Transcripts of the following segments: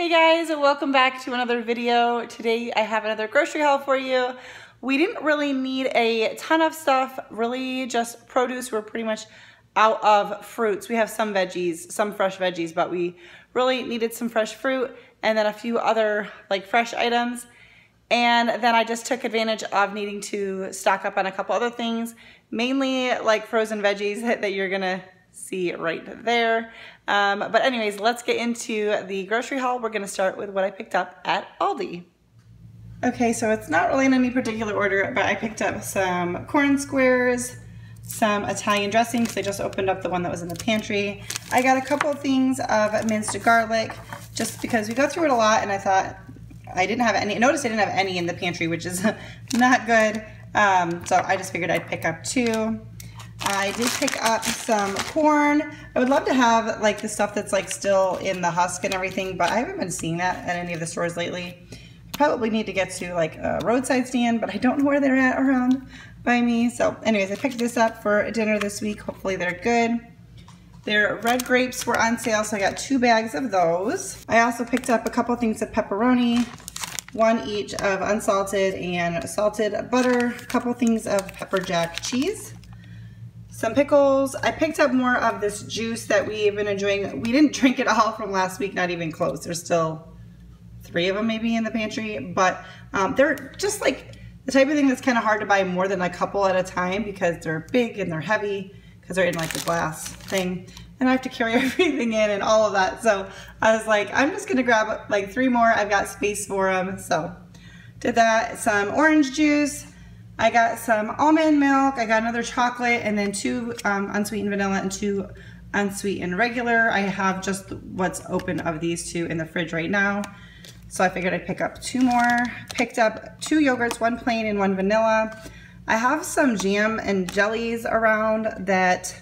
Hey guys, welcome back to another video. Today I have another grocery haul for you. We didn't really need a ton of stuff, really just produce. We're pretty much out of fruits. We have some veggies, some fresh veggies, but we really needed some fresh fruit and then a few other like fresh items. And then I just took advantage of needing to stock up on a couple other things, mainly like frozen veggies that you're gonna see right there. Um, but anyways, let's get into the grocery haul. We're gonna start with what I picked up at Aldi. Okay, so it's not really in any particular order, but I picked up some corn squares, some Italian dressing because I just opened up the one that was in the pantry. I got a couple things of minced garlic just because we go through it a lot and I thought I didn't have any, notice I didn't have any in the pantry, which is not good. Um, so I just figured I'd pick up two. I did pick up some corn. I would love to have like the stuff that's like still in the husk and everything, but I haven't been seeing that at any of the stores lately. Probably need to get to like a roadside stand, but I don't know where they're at around by me. So anyways, I picked this up for dinner this week. Hopefully they're good. Their red grapes were on sale, so I got two bags of those. I also picked up a couple things of pepperoni, one each of unsalted and salted butter, a couple things of pepper jack cheese some pickles. I picked up more of this juice that we've been enjoying. We didn't drink it all from last week, not even close. There's still three of them maybe in the pantry, but um, they're just like the type of thing that's kind of hard to buy more than a couple at a time because they're big and they're heavy because they're in like the glass thing and I have to carry everything in and all of that. So I was like, I'm just gonna grab like three more. I've got space for them. So did that, some orange juice, I got some almond milk, I got another chocolate, and then two um, unsweetened vanilla and two unsweetened regular. I have just what's open of these two in the fridge right now. So I figured I'd pick up two more. Picked up two yogurts, one plain and one vanilla. I have some jam and jellies around that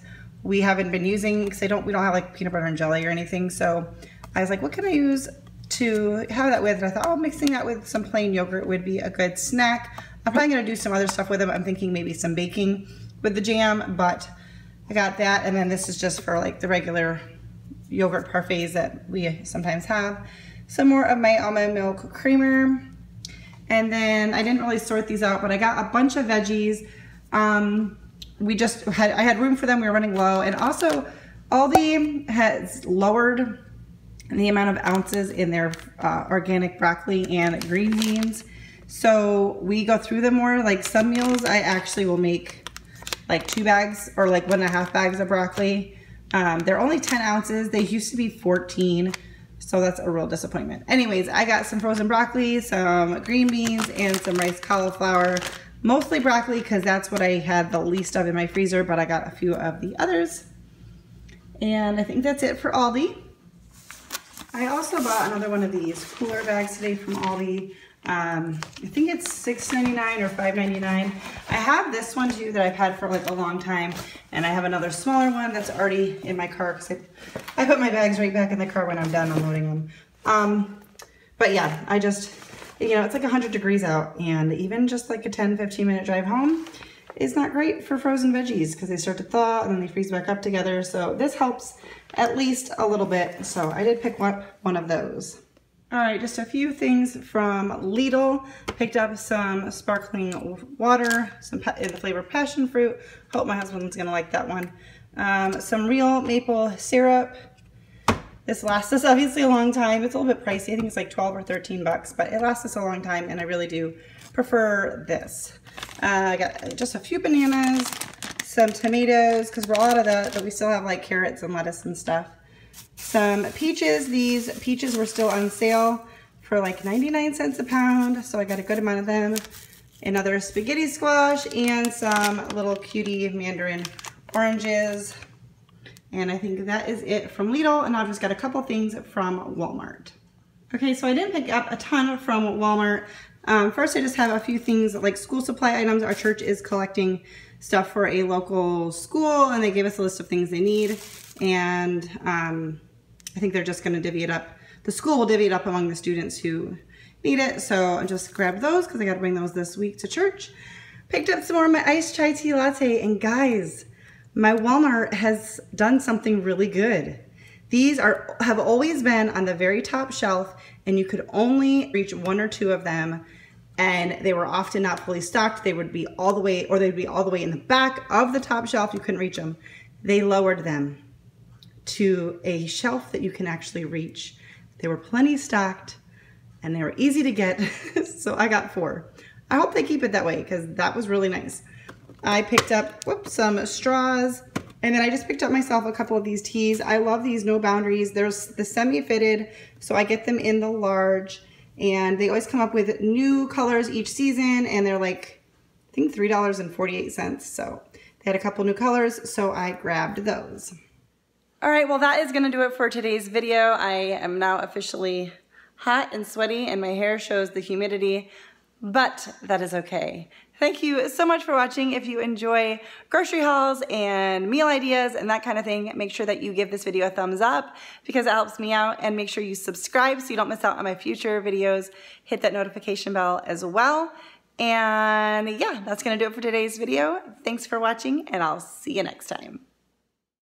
we haven't been using because I don't we don't have like peanut butter and jelly or anything. So I was like, what can I use to have that with? And I thought, oh, mixing that with some plain yogurt would be a good snack. I'm probably gonna do some other stuff with them. I'm thinking maybe some baking with the jam, but I got that. And then this is just for like the regular yogurt parfaits that we sometimes have. Some more of my almond milk creamer. And then I didn't really sort these out, but I got a bunch of veggies. Um, we just had, I had room for them. We were running low. And also Aldi has lowered the amount of ounces in their uh, organic broccoli and green beans. So we go through them more. Like some meals, I actually will make like two bags or like one and a half bags of broccoli. Um, they're only 10 ounces. They used to be 14. So that's a real disappointment. Anyways, I got some frozen broccoli, some green beans, and some rice cauliflower. Mostly broccoli because that's what I had the least of in my freezer, but I got a few of the others. And I think that's it for Aldi. I also bought another one of these cooler bags today from Aldi. Um, I think it's $6.99 or $5.99. I have this one too that I've had for like a long time. And I have another smaller one that's already in my car because I, I, put my bags right back in the car when I'm done unloading them. Um, but yeah, I just, you know, it's like 100 degrees out and even just like a 10, 15 minute drive home is not great for frozen veggies because they start to thaw and then they freeze back up together. So this helps at least a little bit. So I did pick up one of those. All right, just a few things from Lidl. Picked up some sparkling water, some in the flavor passion fruit. Hope my husband's gonna like that one. Um, some real maple syrup. This lasts us obviously a long time. It's a little bit pricey. I think it's like 12 or 13 bucks, but it lasts us a long time and I really do prefer this. Uh, I got just a few bananas, some tomatoes, because we're all out of that, but we still have like carrots and lettuce and stuff. Some peaches. These peaches were still on sale for like 99 cents a pound, so I got a good amount of them. Another spaghetti squash and some little cutie mandarin oranges. And I think that is it from Lidl, and I've just got a couple things from Walmart. Okay, so I didn't pick up a ton from Walmart. Um, first, I just have a few things like school supply items. Our church is collecting stuff for a local school, and they gave us a list of things they need and um, I think they're just gonna divvy it up. The school will divvy it up among the students who need it, so I just grabbed those because I gotta bring those this week to church. Picked up some more of my iced chai tea latte, and guys, my Walmart has done something really good. These are have always been on the very top shelf and you could only reach one or two of them and they were often not fully stocked. They would be all the way, or they'd be all the way in the back of the top shelf. You couldn't reach them. They lowered them to a shelf that you can actually reach. They were plenty stocked and they were easy to get. so I got four. I hope they keep it that way because that was really nice. I picked up whoops, some straws and then I just picked up myself a couple of these tees. I love these No Boundaries. There's the semi-fitted, so I get them in the large. And they always come up with new colors each season, and they're like, I think $3.48. So they had a couple new colors, so I grabbed those. All right, well that is gonna do it for today's video. I am now officially hot and sweaty and my hair shows the humidity, but that is okay. Thank you so much for watching. If you enjoy grocery hauls and meal ideas and that kind of thing, make sure that you give this video a thumbs up because it helps me out and make sure you subscribe so you don't miss out on my future videos. Hit that notification bell as well. And yeah, that's gonna do it for today's video. Thanks for watching and I'll see you next time.